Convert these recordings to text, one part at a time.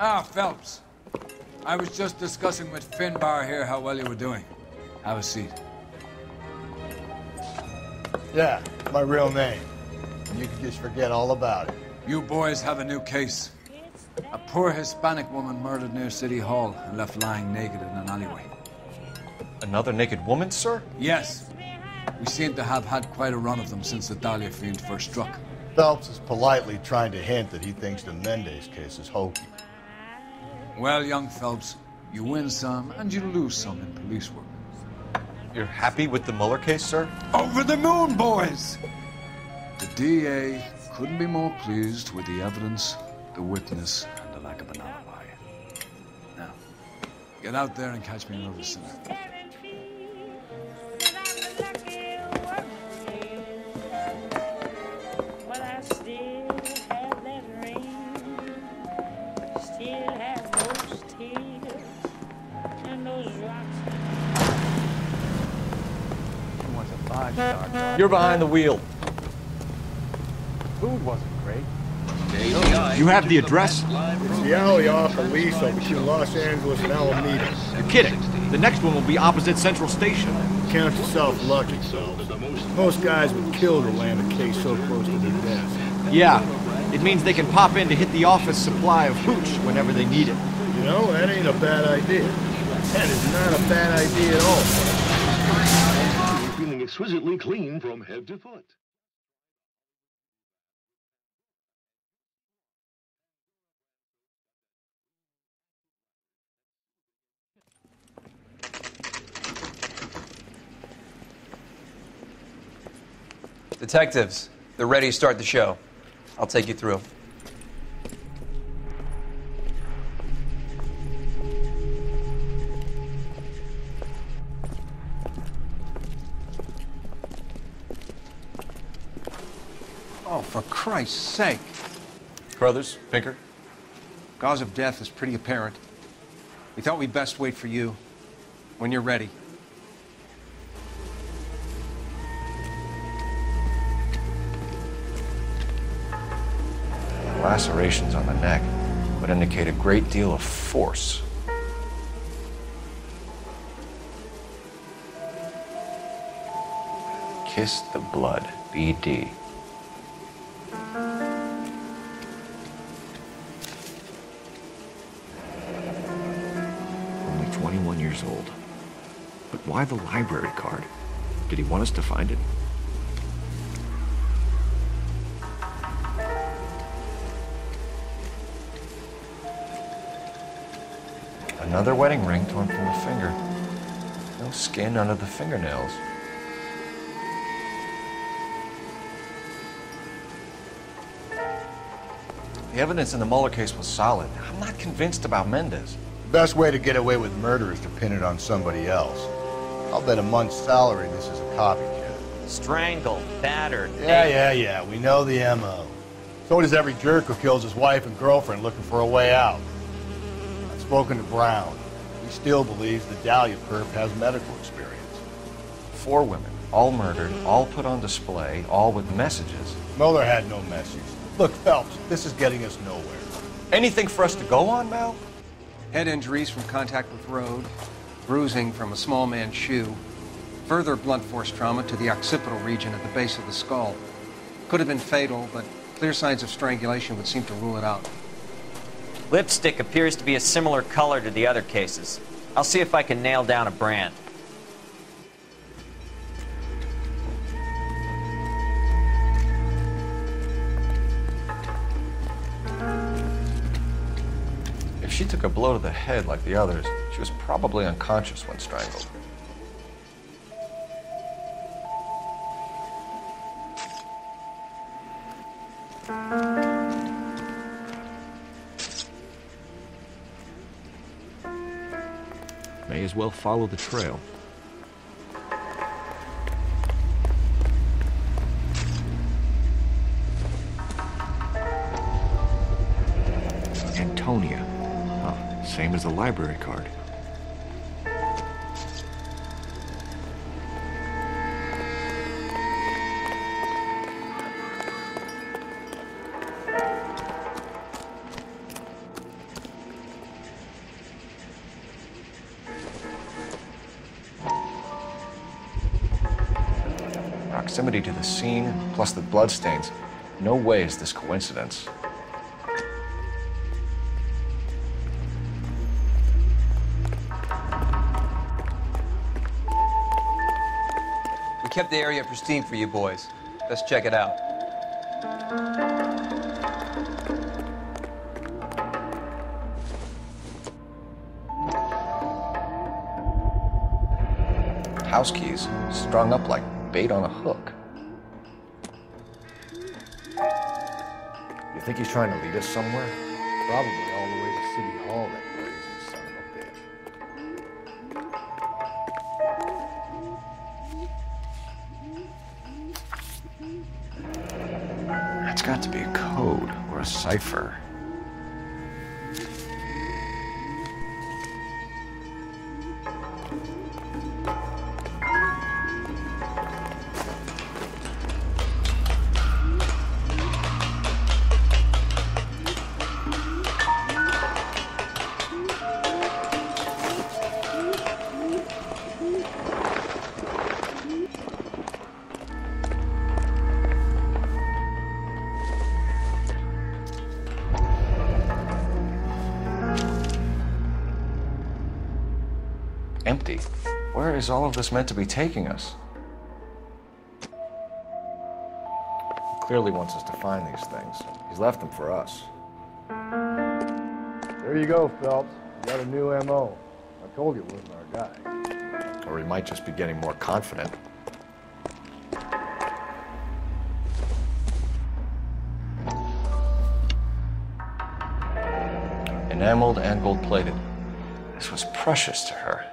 Ah, Phelps. I was just discussing with Finbar here how well you were doing. Have a seat. Yeah, my real name. And you can just forget all about it. You boys have a new case. A poor Hispanic woman murdered near City Hall and left lying naked in an alleyway. Another naked woman, sir? Yes. We seem to have had quite a run of them since the Dahlia fiend first struck. Phelps is politely trying to hint that he thinks the Mendez case is hokey. Well, young Phelps, you win some and you lose some in police work. You're happy with the Mueller case, sir? Over the moon, boys! The DA couldn't be more pleased with the evidence, the witness, and the lack of an alibi. Now, get out there and catch me another sinner. You're behind the wheel. Food wasn't great. You have the address? It's the alley off Aliso between Los Angeles and Alameda. You're kidding. The next one will be opposite Central Station. Count yourself lucky, Phelps. Most guys would kill to land a case so close to their desk. Yeah, it means they can pop in to hit the office supply of hooch whenever they need it. You know, that ain't a bad idea. That is not a bad idea at all. Feeling exquisitely clean from head to foot. Detectives, they're ready to start the show. I'll take you through. Christ's sake. Brothers, Pinker? Cause of death is pretty apparent. We thought we'd best wait for you. When you're ready. Lacerations on the neck would indicate a great deal of force. Kiss the blood, BD. Why the library card? Did he want us to find it? Another wedding ring torn from the finger. No skin under the fingernails. The evidence in the Mueller case was solid. I'm not convinced about Mendez. The best way to get away with murder is to pin it on somebody else. I'll bet a month's salary this is a copycat. Strangled, battered. Yeah, yeah, yeah. We know the MO. So does every jerk who kills his wife and girlfriend looking for a way out. I've spoken to Brown. He still believes the Dahlia perp has medical experience. Four women, all murdered, all put on display, all with messages. Mueller had no message. Look, Phelps, this is getting us nowhere. Anything for us to go on, Mel? Head injuries from contact with road, bruising from a small man's shoe, further blunt force trauma to the occipital region at the base of the skull. Could have been fatal, but clear signs of strangulation would seem to rule it out. Lipstick appears to be a similar color to the other cases. I'll see if I can nail down a brand. If she took a blow to the head like the others, she was probably unconscious when strangled. May as well follow the trail. Antonia. Same as the library card. Plus the bloodstains, no way is this coincidence. We kept the area pristine for you boys. Let's check it out. House keys strung up like bait on a hook. Think he's trying to lead us somewhere? Probably all the way to City Hall, that brazen son of a bitch. It's got to be a code or a cipher. Empty. Where is all of this meant to be taking us? He clearly wants us to find these things. He's left them for us. There you go, Phelps. You got a new M.O. I told you it wasn't our guy. Or he might just be getting more confident. Enameled and gold plated. This was precious to her.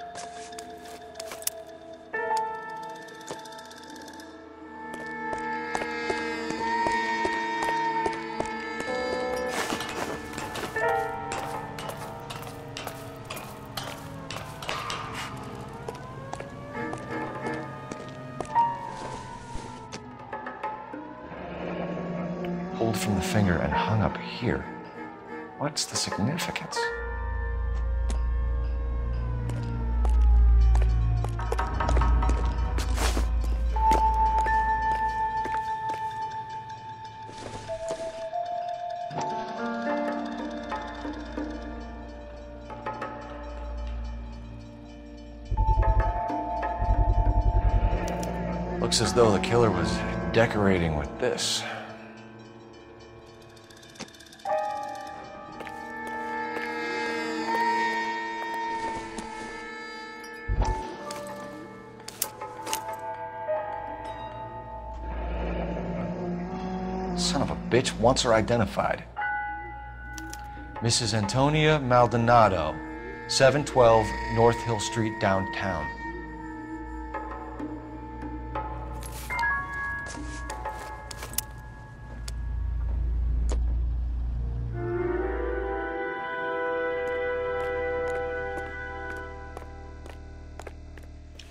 Killer was decorating with this. Son of a bitch wants her identified. Mrs. Antonia Maldonado, 712 North Hill Street, downtown.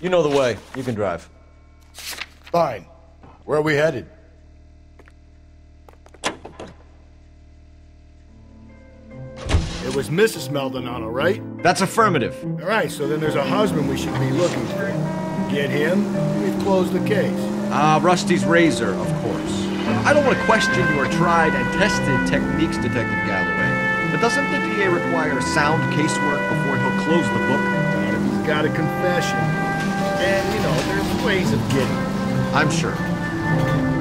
You know the way. You can drive. Fine. Where are we headed? It was Mrs. Maldonado, right? That's affirmative. All right, so then there's a husband we should be looking for. Get him, we've closed the case. Ah, Rusty's razor, of course. I don't want to question your tried and tested techniques, Detective Galloway. But doesn't the DA require sound casework before he'll close the book? Not if he's got a confession. And, you know, there's ways of getting. I'm sure.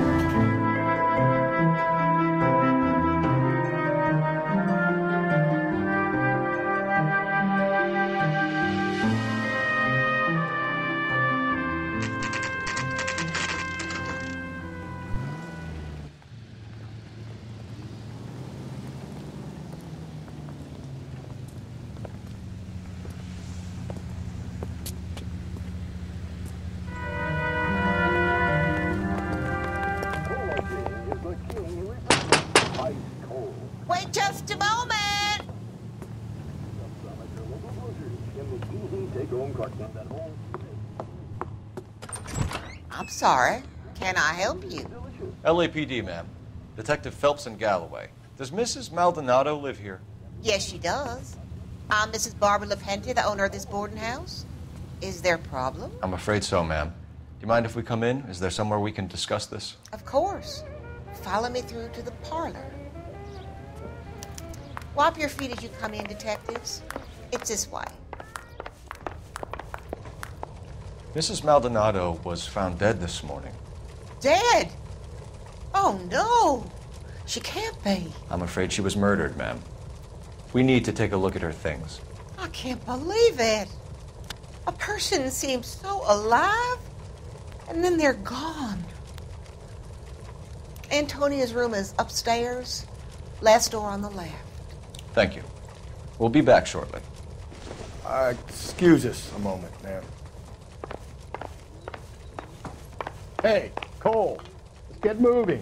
Sorry. Can I help you? LAPD, ma'am. Detective Phelps and Galloway. Does Mrs. Maldonado live here? Yes, she does. I'm Mrs. Barbara Lapenti, the owner of this boarding house. Is there a problem? I'm afraid so, ma'am. Do you mind if we come in? Is there somewhere we can discuss this? Of course. Follow me through to the parlor. Wipe your feet as you come in, detectives. It's this way. Mrs. Maldonado was found dead this morning. Dead? Oh, no. She can't be. I'm afraid she was murdered, ma'am. We need to take a look at her things. I can't believe it. A person seems so alive, and then they're gone. Antonia's room is upstairs, last door on the left. Thank you. We'll be back shortly. Uh, excuse us a moment, ma'am. Hey, Cole, let's get moving.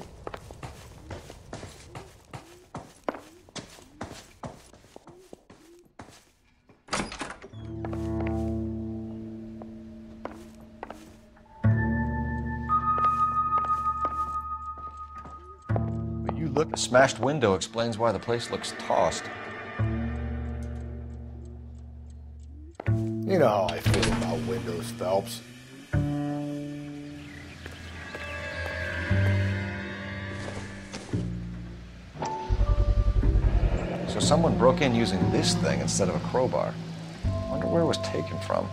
But you look, the smashed window explains why the place looks tossed. You know how I feel about windows, Phelps. Someone broke in using this thing instead of a crowbar. I Wonder where it was taken from.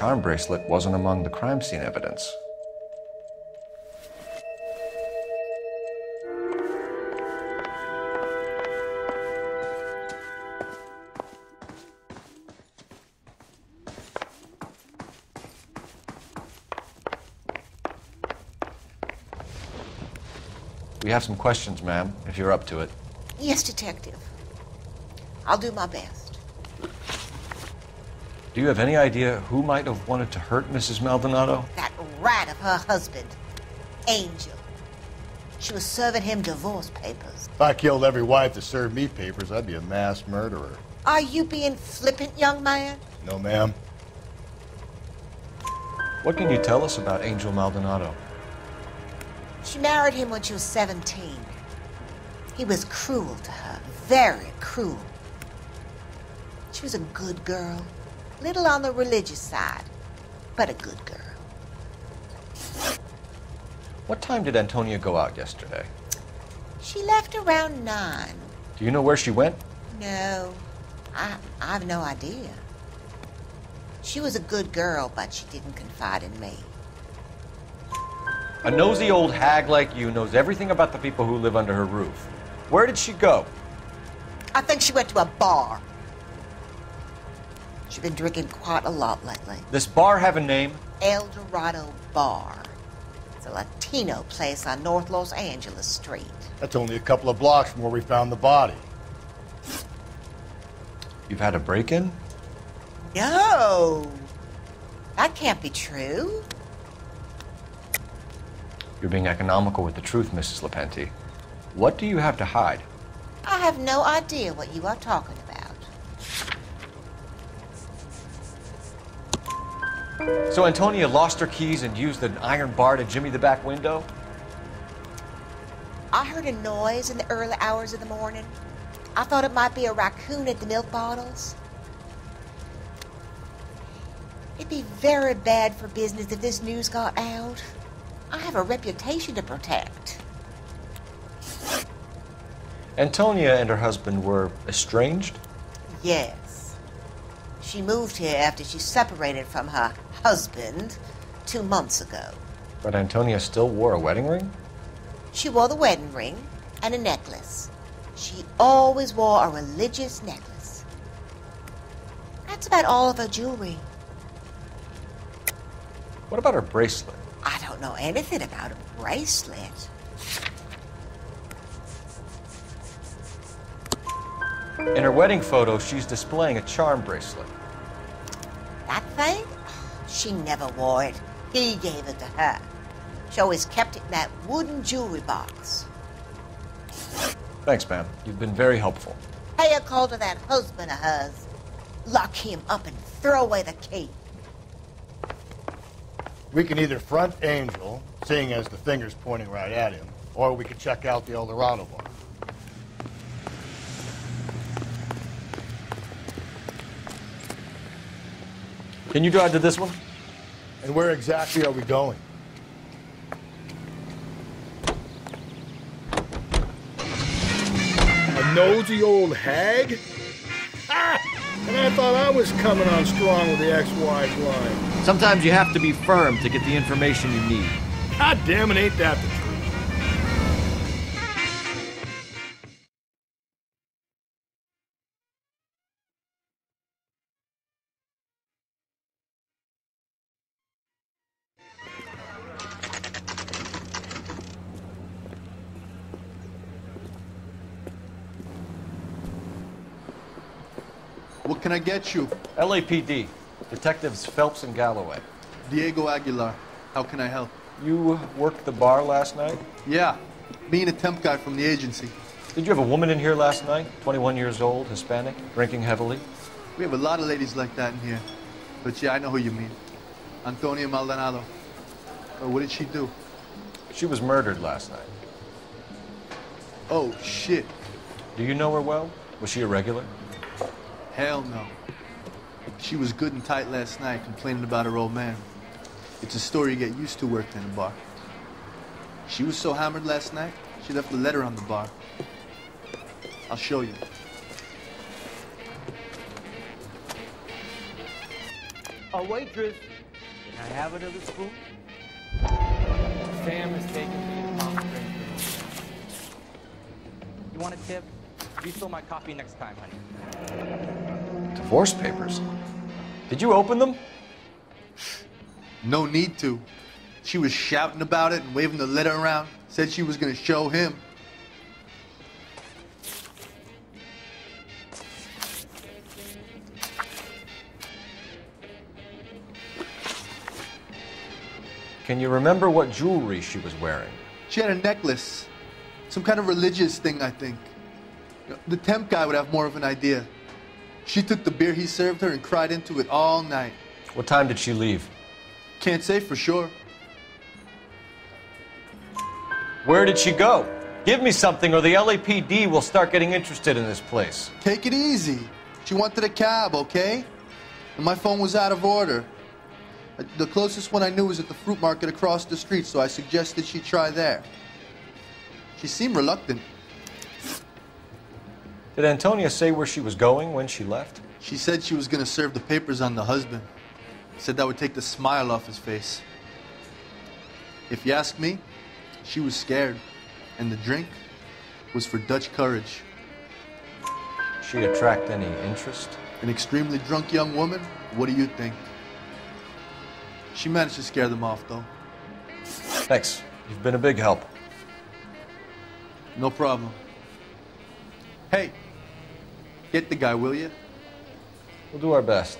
Charm bracelet wasn't among the crime scene evidence. We have some questions, ma'am, if you're up to it. Yes, detective. I'll do my best. Do you have any idea who might have wanted to hurt Mrs. Maldonado? That rat of her husband, Angel. She was serving him divorce papers. If I killed every wife that served me papers, I'd be a mass murderer. Are you being flippant, young man? No, ma'am. What can you tell us about Angel Maldonado? She married him when she was 17. He was cruel to her, very cruel. She was a good girl, little on the religious side, but a good girl. What time did Antonia go out yesterday? She left around nine. Do you know where she went? No, I, I have no idea. She was a good girl, but she didn't confide in me. A nosy old hag like you knows everything about the people who live under her roof. Where did she go? I think she went to a bar. She's been drinking quite a lot lately. This bar have a name? El Dorado Bar. It's a Latino place on North Los Angeles Street. That's only a couple of blocks from where we found the body. You've had a break in? No! That can't be true. You're being economical with the truth, Mrs. Lapenti. What do you have to hide? I have no idea what you are talking about. So Antonia lost her keys and used an iron bar to jimmy the back window? I heard a noise in the early hours of the morning. I thought it might be a raccoon at the milk bottles. It'd be very bad for business if this news got out. I have a reputation to protect. Antonia and her husband were estranged? Yes. She moved here after she separated from her husband two months ago. But Antonia still wore a wedding ring? She wore the wedding ring and a necklace. She always wore a religious necklace. That's about all of her jewelry. What about her bracelet? I don't know anything about a bracelet. In her wedding photo, she's displaying a charm bracelet. That thing? She never wore it. He gave it to her. She always kept it in that wooden jewelry box. Thanks, ma'am. You've been very helpful. Pay a call to that husband of hers. Lock him up and throw away the key. We can either front Angel, seeing as the finger's pointing right at him, or we could check out the El Dorado bar. Can you drive to this one? And where exactly are we going? A nosy old hag? Ah! And I thought I was coming on strong with the ex-wife line. Sometimes you have to be firm to get the information you need. God damn it, ain't that the I get you? LAPD. Detectives Phelps and Galloway. Diego Aguilar. How can I help? You worked the bar last night? Yeah. Me and a temp guy from the agency. Did you have a woman in here last night? 21 years old, Hispanic, drinking heavily? We have a lot of ladies like that in here. But yeah, I know who you mean. Antonia Maldonado. Oh, what did she do? She was murdered last night. Oh, shit. Do you know her well? Was she a regular? Hell no. She was good and tight last night, complaining about her old man. It's a story you get used to working in a bar. She was so hammered last night, she left a letter on the bar. I'll show you. A waitress. Can I have another spoon? Sam is taking me to Palm. You want a tip? Refill my coffee next time, honey. Divorce papers. Did you open them? No need to. She was shouting about it and waving the letter around. Said she was gonna show him. Can you remember what jewelry she was wearing? She had a necklace. Some kind of religious thing, I think. The temp guy would have more of an idea. She took the beer he served her and cried into it all night. What time did she leave? Can't say for sure. Where did she go? Give me something or the LAPD will start getting interested in this place. Take it easy. She wanted a cab, okay? And my phone was out of order. Uh, The closest one I knew was at the fruit market across the street, so I suggested she try there. She seemed reluctant. Did Antonia say where she was going when she left? She said she was gonna serve the papers on the husband. Said that would take the smile off his face. If you ask me, she was scared. And the drink was for Dutch courage. She attract any interest? An extremely drunk young woman? What do you think? She managed to scare them off, though. Thanks. You've been a big help. No problem. Hey, get the guy, will you? We'll do our best.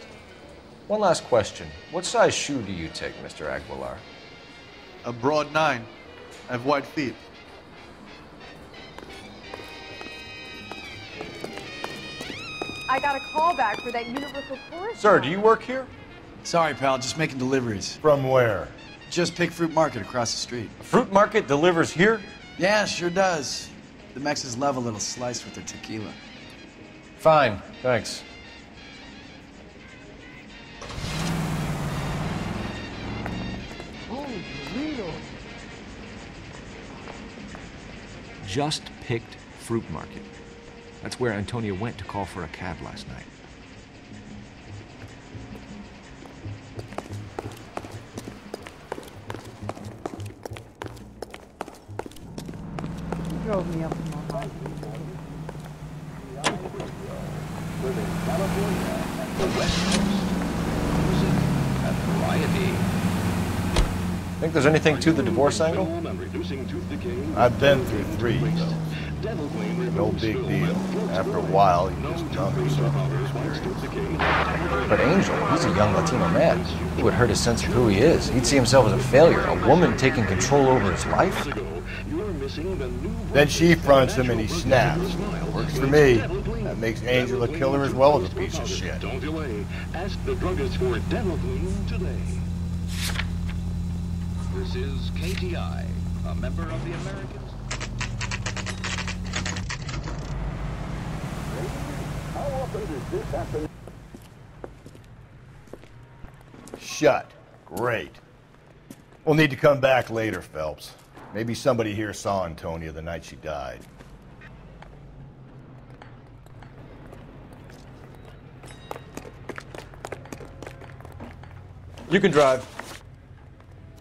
One last question. What size shoe do you take, Mr. Aguilar? A broad nine. I have wide feet. I got a call back for that Universal Tourist. Sir, do you work here? Sorry, pal, just making deliveries. From where? Just Picked Fruit Market across the street. A fruit market delivers here? Yeah, sure does. The Mexes love a little slice with their tequila. Fine, thanks. Oh, Reno. Just picked Fruit Market. That's where Antonia went to call for a cab last night. drove me up from The West Coast. Music and variety. Think there's anything to the divorce angle? And reducing tooth decay. I've been through three, though. No big deal. After a while, you just numb yourself. But Angel, he's a young Latino man. He would hurt his sense of who he is. He'd see himself as a failure. A woman taking control over his life? Then she fronts him and he snaps. Works for me. Makes Angel a killer as well as a piece of shit. Don't delay. Ask the druggist for Dental Queen today. This is KTI, a member of the Americans. How often does this happen? Shut. Great. We'll need to come back later, Phelps. Maybe somebody here saw Antonia the night she died. You can drive.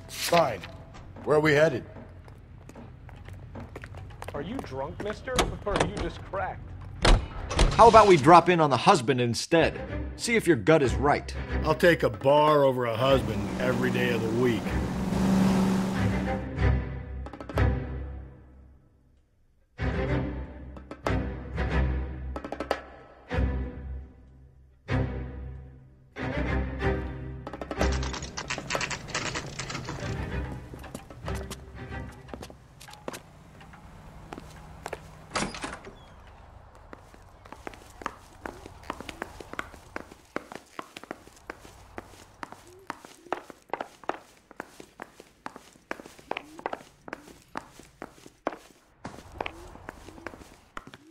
Fine. Where are we headed? Are you drunk, mister? Or are you just cracked? How about we drop in on the husband instead? See if your gut is right. I'll take a bar over a husband every day of the week.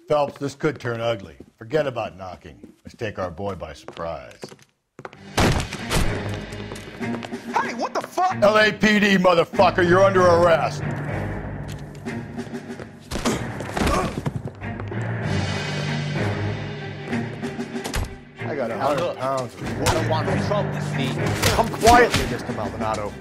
Phelps, this could turn ugly. Forget about knocking. Let's take our boy by surprise. Hey, what the fuck? LAPD, motherfucker, you're under arrest. I got a hundred pounds of I don't want no trouble, Steve. Come quietly, Mr. Maldonado.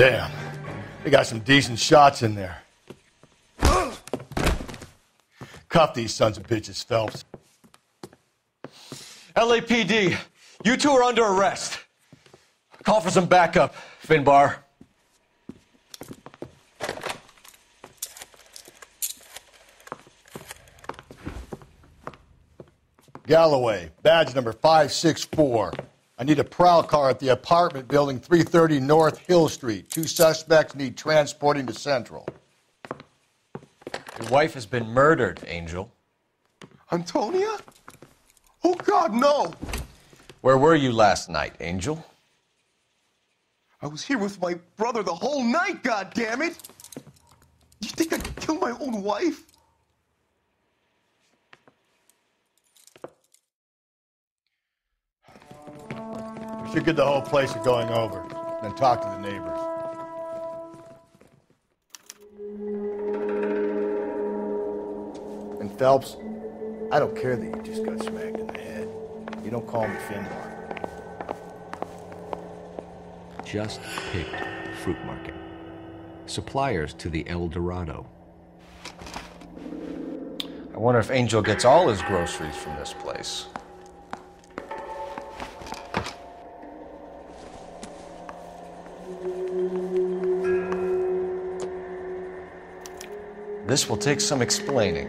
Damn. They got some decent shots in there. Cuff these sons of bitches, Phelps. LAPD, you two are under arrest. Call for some backup, Finbar. Galloway, badge number 564. I need a prowl car at the apartment building 330 North Hill Street. Two suspects need transporting to Central. Your wife has been murdered, Angel. Antonia? Oh, God, no! Where were you last night, Angel? I was here with my brother the whole night, God damn it! You think I'd kill my own wife? Should get the whole place going over, and talk to the neighbors. And Phelps, I don't care that you just got smacked in the head. You don't call me Finbar. Just picked fruit market. Suppliers to the El Dorado. I wonder if Angel gets all his groceries from this place. This will take some explaining.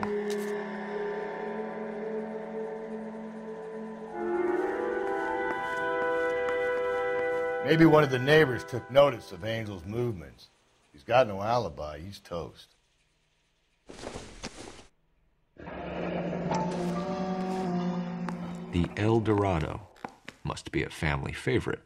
Maybe one of the neighbors took notice of Angel's movements. He's got no alibi. He's toast. The El Dorado must be a family favorite.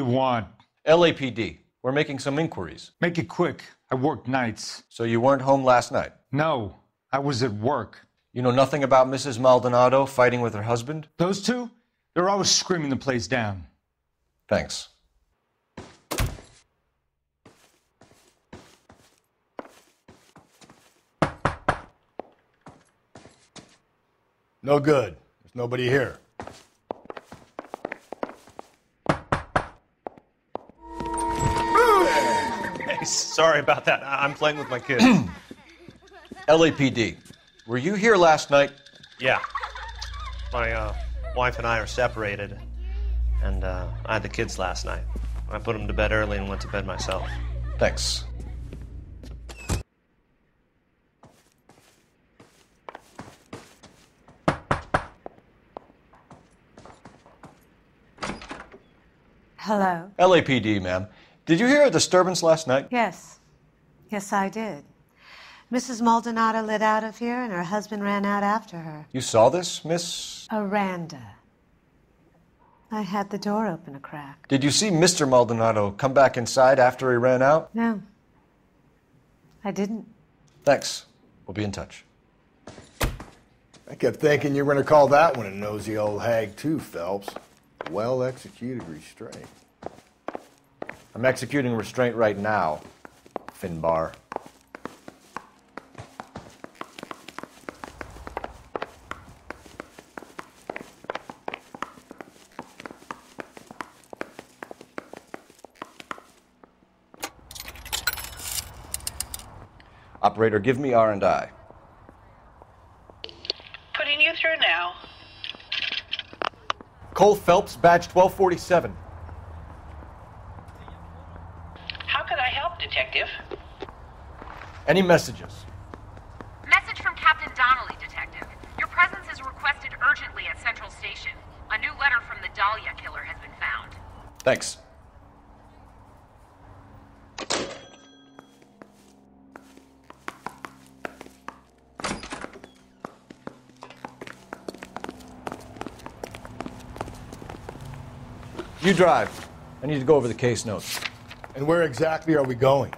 You want? LAPD. We're making some inquiries. Make it quick. I work nights. So you weren't home last night? No, I was at work. You know nothing about Mrs. Maldonado fighting with her husband? Those two? They're always screaming the place down. Thanks. No good. There's nobody here. Sorry about that. I- I'm playing with my kids. LAPD. Were you here last night? yeah. My uh, wife and I are separated, and uh, I had the kids last night. I put them to bed early and went to bed myself. Thanks. Hello. LAPD, ma'am. Did you hear a disturbance last night? Yes. Yes, I did. Mrs. Maldonado lit out of here, and her husband ran out after her. You saw this, Miss? Aranda. I had the door open a crack. Did you see Mr. Maldonado come back inside after he ran out? No. I didn't. Thanks. We'll be in touch. I kept thinking you were going to call that one a nosy old hag, too, Phelps. Well executed restraint. I'm executing restraint right now, Finbar. Operator, give me R and I. Putting you through now. Cole Phelps, badge 1247. How could I help, Detective? Any messages? Message from Captain Donnelly, Detective. Your presence is requested urgently at Central Station. A new letter from the Dahlia killer has been found. Thanks. You drive. I need to go over the case notes. And where exactly are we going?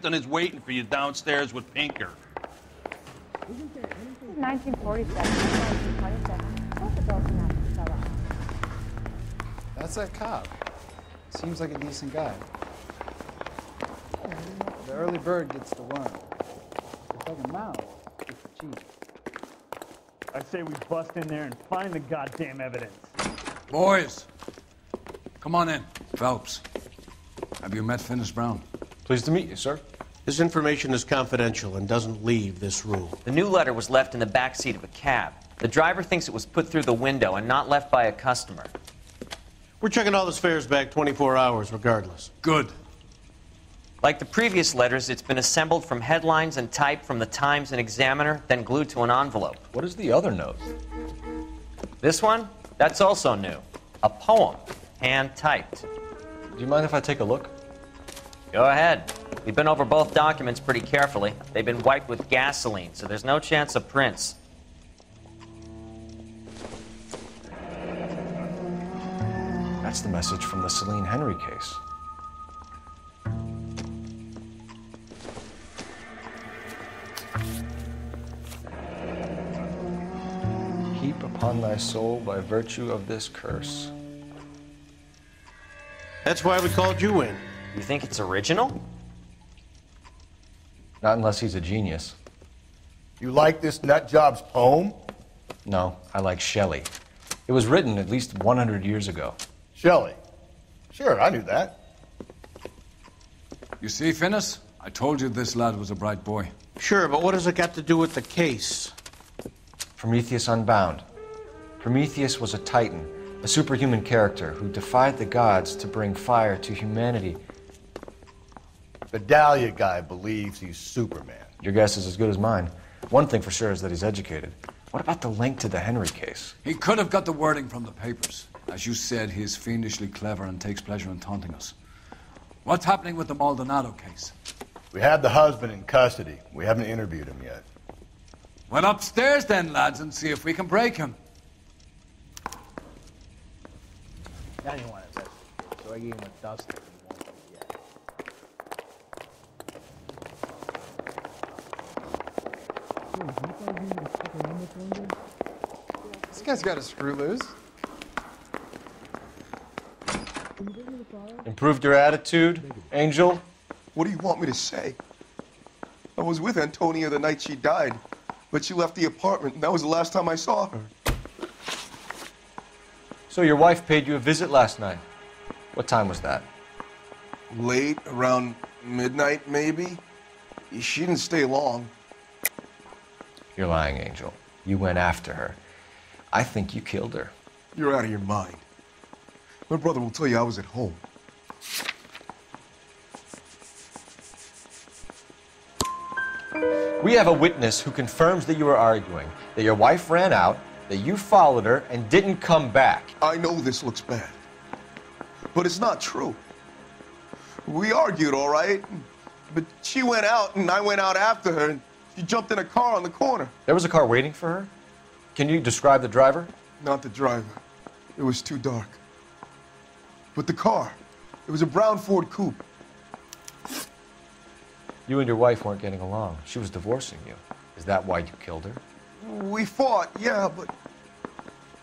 The captain is waiting for you downstairs with Pinker. 1947. 1927. Both adults in that fell out. That's that cop. Seems like a decent guy. The early bird gets the worm. The fucking mouse gets the cheese. I say we bust in there and find the goddamn evidence. Boys, come on in. Phelps, have you met Finis Brown? Pleased to meet you, sir. This information is confidential and doesn't leave this room. The new letter was left in the back seat of a cab. The driver thinks it was put through the window and not left by a customer. We're checking all this fares back 24 hours regardless. Good. Like the previous letters, it's been assembled from headlines and typed from the Times and Examiner, then glued to an envelope. What is the other note? This one? That's also new. A poem, hand typed. Do you mind if I take a look? Go ahead. We've been over both documents pretty carefully. They've been wiped with gasoline, so there's no chance of prints. That's the message from the Celine Henry case. Heap upon thy soul by virtue of this curse. That's why we called you in. You think it's original? Not unless he's a genius. You like this nut job's poem? No, I like Shelley. It was written at least 100 years ago. Shelley. Sure, I knew that. You see, Finis? I told you this lad was a bright boy. Sure, but what has it got to do with the case? Prometheus Unbound. Prometheus was a titan, a superhuman character who defied the gods to bring fire to humanity. The Dahlia guy believes he's Superman. Your guess is as good as mine. One thing for sure is that he's educated. What about the link to the Henry case? He could have got the wording from the papers. As you said, he is fiendishly clever and takes pleasure in taunting us. What's happening with the Maldonado case? We have the husband in custody. We haven't interviewed him yet. Well, upstairs then, lads, and see if we can break him. I didn't want to touch the kid, so I gave him a duster. and he won't do it yet. This guy's got a screw loose. Improved your attitude, Angel? What do you want me to say? I was with Antonia the night she died, but she left the apartment, and that was the last time I saw her. So your wife paid you a visit last night. What time was that? Late, around midnight, maybe? She didn't stay long. You're lying, Angel. You went after her. I think you killed her. You're out of your mind. My brother will tell you I was at home. We have a witness who confirms that you were arguing, that your wife ran out, that you followed her, and didn't come back. I know this looks bad, but it's not true. We argued, all right, but she went out and I went out after her, and she jumped in a car on the corner. There was a car waiting for her? Can you describe the driver? Not the driver. It was too dark. But the car, it was a brown Ford Coupe. You and your wife weren't getting along. She was divorcing you. Is that why you killed her? We fought, yeah, but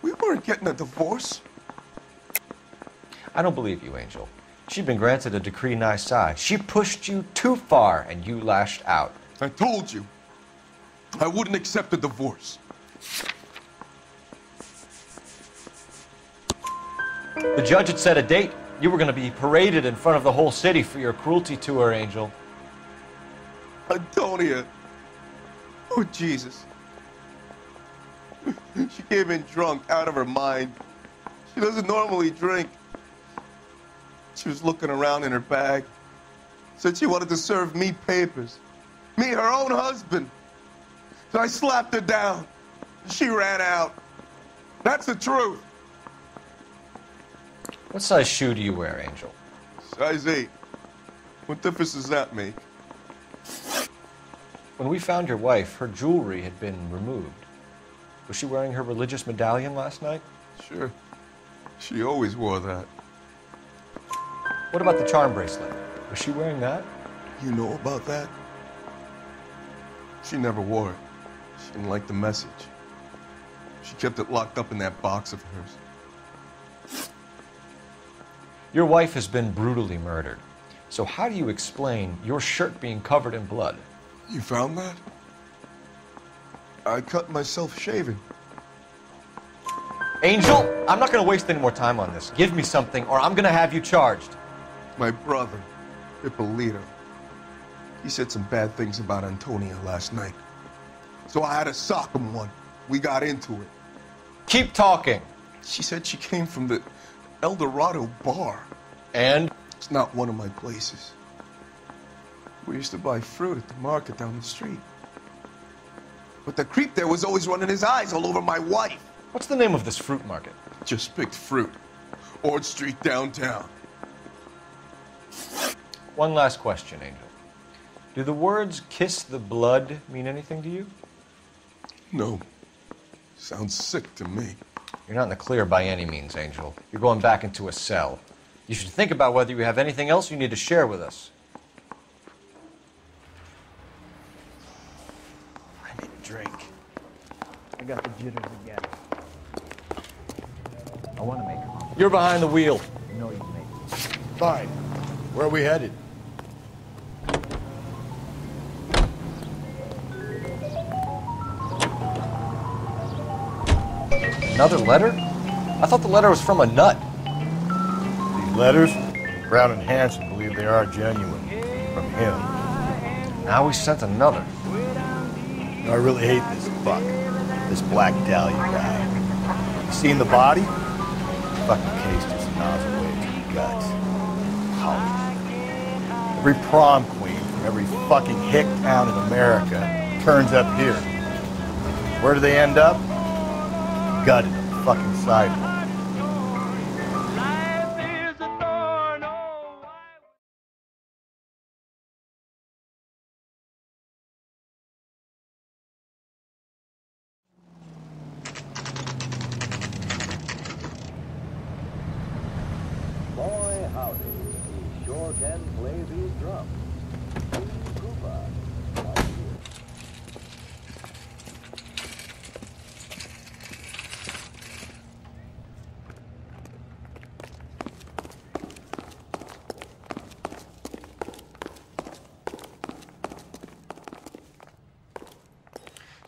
we weren't getting a divorce. I don't believe you, Angel. She'd been granted a decree nisi. She pushed you too far, and you lashed out. I told you. I wouldn't accept a divorce. The judge had set a date. You were going to be paraded in front of the whole city for your cruelty to her, Angel. Antonia. Oh, Jesus. She came in drunk, out of her mind. She doesn't normally drink. She was looking around in her bag. Said she wanted to serve me papers. Me, her own husband. So I slapped her down. She ran out. That's the truth. What size shoe do you wear, Angel? Size 8. What difference does that make? When we found your wife, her jewelry had been removed. Was she wearing her religious medallion last night? Sure. She always wore that. What about the charm bracelet? Was she wearing that? You know about that? She never wore it. She didn't like the message. She kept it locked up in that box of hers. Your wife has been brutally murdered. So how do you explain your shirt being covered in blood? You found that? I cut myself shaving. Angel, I'm not going to waste any more time on this. Give me something, or I'm going to have you charged. My brother, Ippolito, he said some bad things about Antonia last night. So I had to sock him one. We got into it. Keep talking. She said she came from the El Dorado bar. And? It's not one of my places. We used to buy fruit at the market down the street. But the creep there was always running his eyes all over my wife. What's the name of this fruit market? Just picked fruit. Ord Street downtown. One last question, Angel. Do the words kiss the blood mean anything to you? No. Sounds sick to me. You're not in the clear by any means, Angel. You're going back into a cell. You should think about whether you have anything else you need to share with us. I need a drink. I got the jitters again. I want to make them. You're behind the wheel. You know you make Fine. Where are we headed? Another letter? I thought the letter was from a nut. These letters, Brown and Hanson believe they are genuine. From him. Now we sent another. I really hate this fuck. This Black Dahlia guy. You seen the body? Fucking case just nozzle way to the guts. Holly. Every prom queen from every fucking hick town in America turns up here. Where do they end up? Gutted on the fucking sidewalk.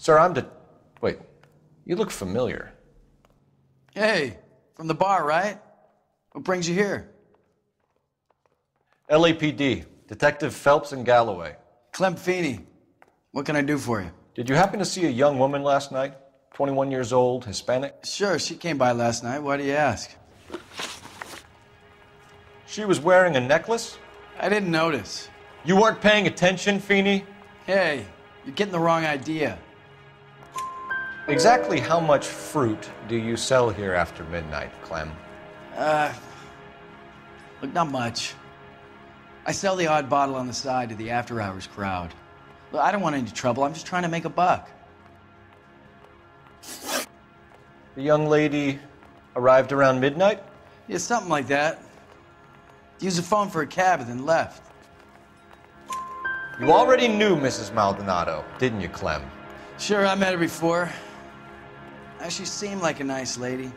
Sir, I'm de. Wait, you look familiar. Hey, from the bar, right? What brings you here? LAPD, Detective Phelps and Galloway. Clem Feeney. What can I do for you? Did you happen to see a young woman last night? 21 years old, Hispanic? Sure, she came by last night. Why do you ask? She was wearing a necklace? I didn't notice. You weren't paying attention, Feeney? Hey, you're getting the wrong idea. Exactly how much fruit do you sell here after midnight, Clem? Uh, look, not much. I sell the odd bottle on the side to the after hours crowd. Look, I don't want any trouble. I'm just trying to make a buck. The young lady arrived around midnight? Yeah, something like that. Used the phone for a cab and then left. You already knew Mrs. Maldonado, didn't you, Clem? Sure, I met her before. She seemed like a nice lady.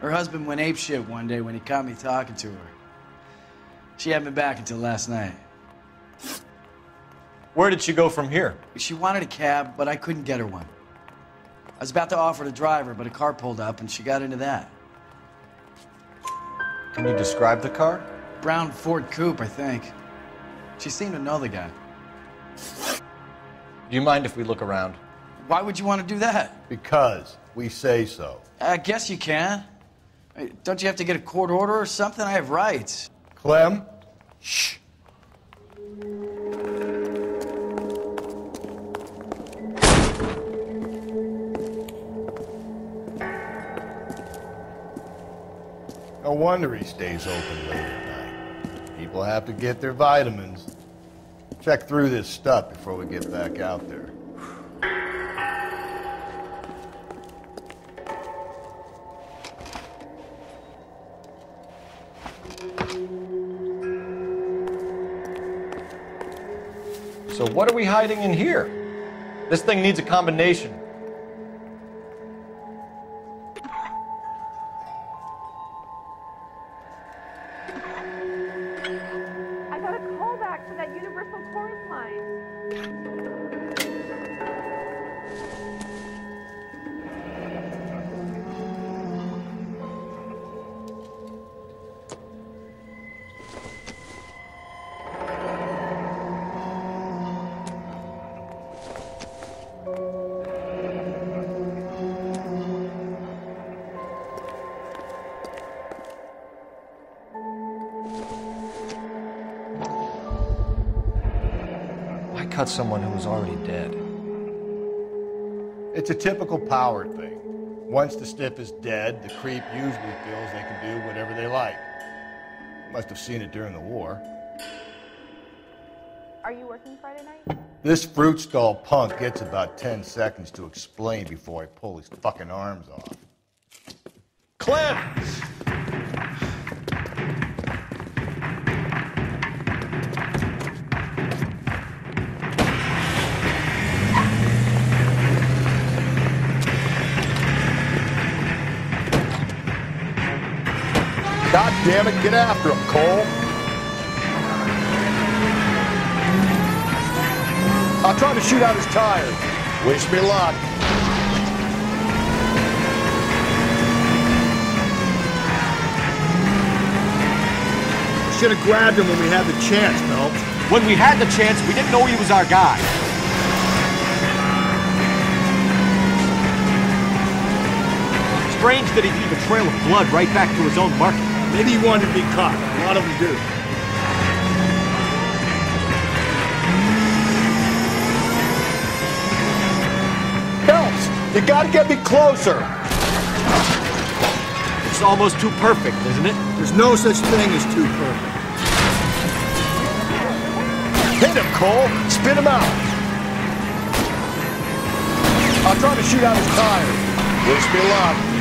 Her husband went apeshit one day when he caught me talking to her. She had me back until last night. Where did she go from here? She wanted a cab, but I couldn't get her one. I was about to offer to drive her, but a car pulled up and she got into that. Can you describe the car? Brown Ford Coupe, I think. She seemed to know the guy. Do you mind if we look around? Why would you want to do that? Because we say so. I guess you can. Don't you have to get a court order or something? I have rights. Clem? Shh. No wonder he stays open late at night. People have to get their vitamins. Check through this stuff before we get back out there. So what are we hiding in here? This thing needs a combination. Cut someone who was already dead? It's a typical power thing. Once the stiff is dead, the creep usually feels they can do whatever they like. Must have seen it during the war. Are you working Friday night? This fruit stall punk gets about 10 seconds to explain before I pull his fucking arms off. Clem! Damn it, get after him, Cole. I'll try to shoot out his tires. Wish me luck. Should have grabbed him when we had the chance, Phelps. When we had the chance, we didn't know he was our guy. Strange that he'd leave a trail of blood right back to his own market. Maybe you wanted to be caught. A lot of them do. Phelps, You gotta get me closer! It's almost too perfect, isn't it? There's no such thing as too perfect. Hit him, Cole! Spin him out! I'll try to shoot out his tires. Wish me luck.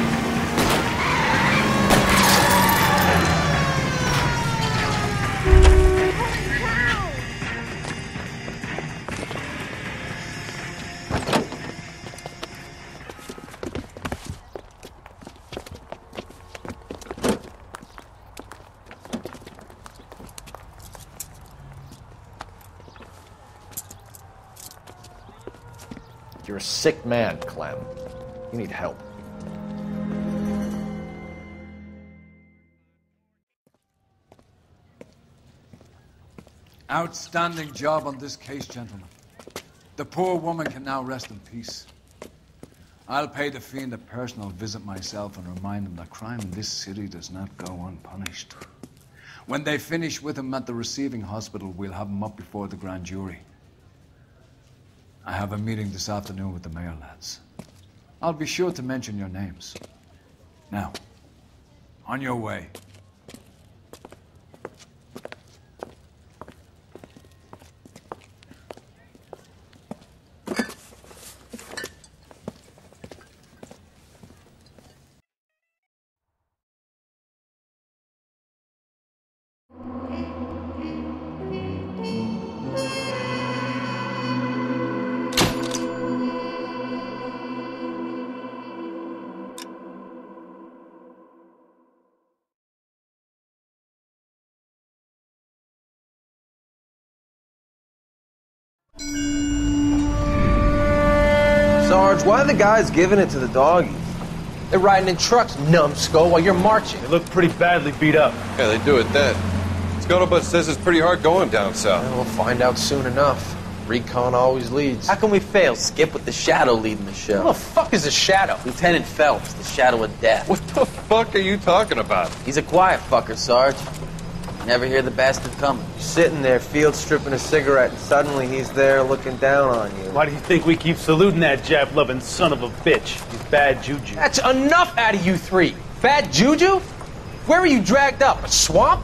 Sick man, Clem. You need help. Outstanding job on this case, gentlemen. The poor woman can now rest in peace. I'll pay the fiend a personal visit myself and remind him that crime in this city does not go unpunished. When they finish with him at the receiving hospital, we'll have him up before the grand jury. I have a meeting this afternoon with the mayor lads. I'll be sure to mention your names. Now, on your way. Sarge, why are the guys giving it to the doggies? They're riding in trucks, numbskull, while you're marching. They look pretty badly beat up. Yeah, they do it then. Scuttlebutt says it's pretty hard going down south. we'll find out soon enough. Recon always leads. How can we fail? Skip with the Shadow leading the show. What the fuck is a Shadow? Lieutenant Phelps, the Shadow of Death. What the fuck are you talking about? He's a quiet fucker, Sarge. Never hear the bastard coming. Sitting there, field stripping a cigarette, and suddenly he's there looking down on you. Why do you think we keep saluting that Jap-loving son of a bitch? He's bad juju. That's enough out of you three. Bad juju? Where were you dragged up? A swamp?